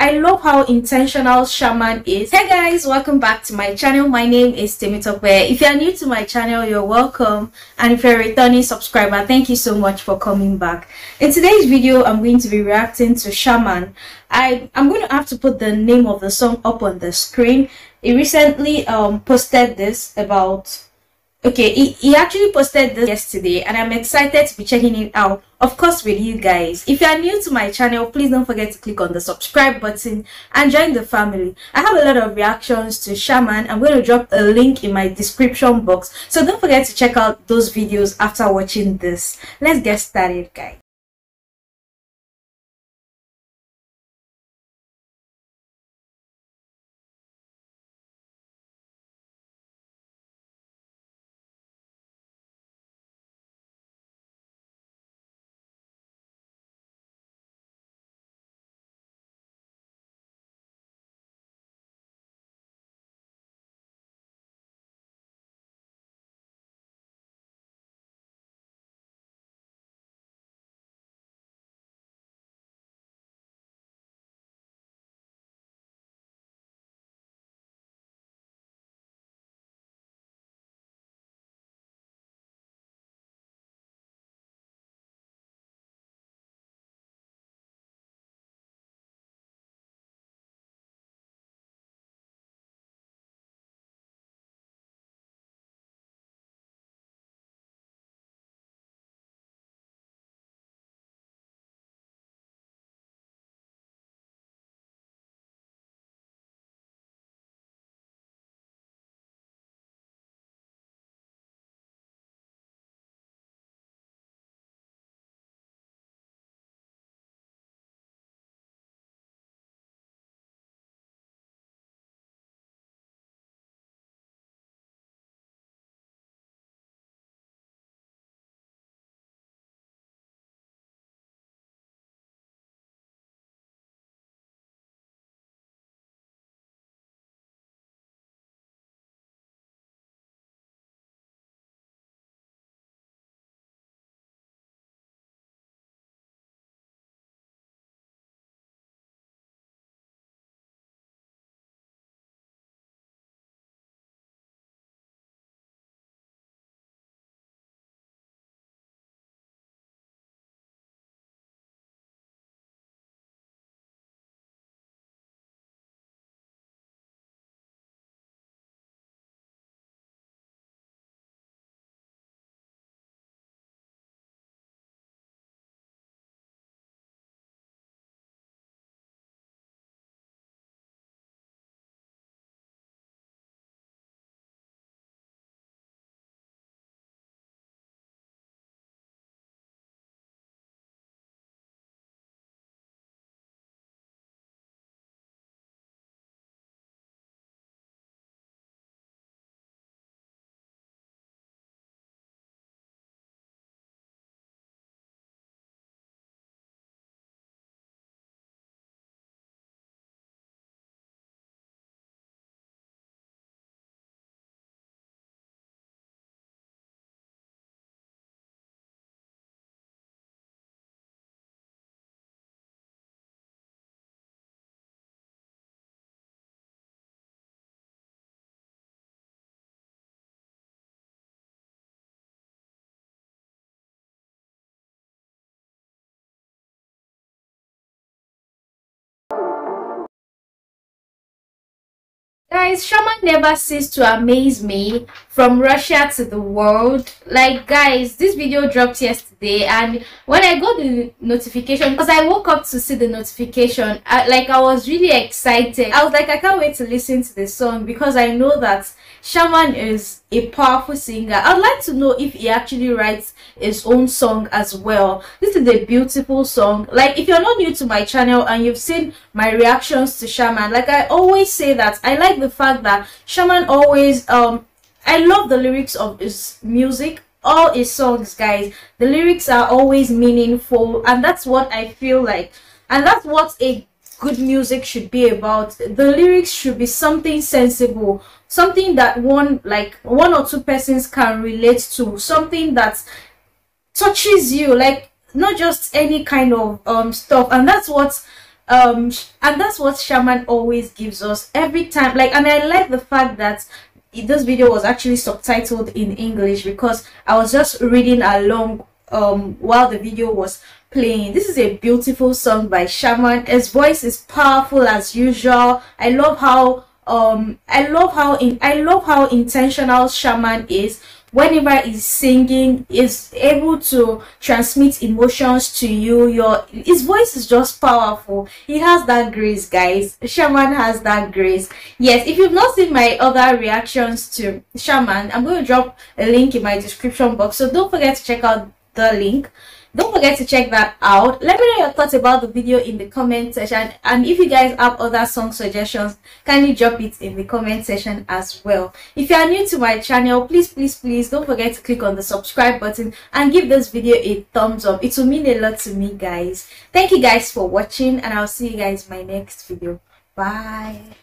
I love how intentional Shaman is. Hey guys, welcome back to my channel. My name is Temitope. If you are new to my channel, you're welcome. And if you're a returning subscriber, thank you so much for coming back. In today's video, I'm going to be reacting to Shaman. I, I'm going to have to put the name of the song up on the screen. He recently um, posted this about okay he, he actually posted this yesterday and i'm excited to be checking it out. Of course with you guys. If you are new to my channel please don't forget to click on the subscribe button and join the family. I have a lot of reactions to shaman. I'm going to drop a link in my description box. So don't forget to check out those videos after watching this. Let's get started guys Guys, Shaman never ceased to amaze me from Russia to the world. Like, guys, this video dropped yesterday, and when I got the notification, because I woke up to see the notification, I, like, I was really excited. I was like, I can't wait to listen to the song because I know that Shaman is a powerful singer. I'd like to know if he actually writes his own song as well. This is a beautiful song. Like, if you're not new to my channel and you've seen my reactions to Shaman, like I always say that I like the fact that Shaman always, um, I love the lyrics of his music all his songs guys. The lyrics are always meaningful and that's what i feel like and that's what a good music should be about. The lyrics should be something sensible something that one like one or two persons can relate to something that touches you like not just any kind of um stuff and that's what um and that's what shaman always gives us every time. Like and i like the fact that this video was actually subtitled in english because i was just reading along um while the video was playing. This is a beautiful song by shaman. His voice is powerful as usual. I love how um i love how in i love how intentional shaman is whenever he's singing is able to transmit emotions to you your his voice is just powerful. He has that grace guys. Shaman has that grace. Yes if you've not seen my other reactions to shaman i'm going to drop a link in my description box. So don't forget to check out the link. Don't forget to check that out. Let me know your thoughts about the video in the comment section. And if you guys have other song suggestions kindly drop it in the comment section as well. If you are new to my channel please please please don't forget to click on the subscribe button and give this video a thumbs up. It will mean a lot to me guys. Thank you guys for watching and i'll see you guys in my next video. Bye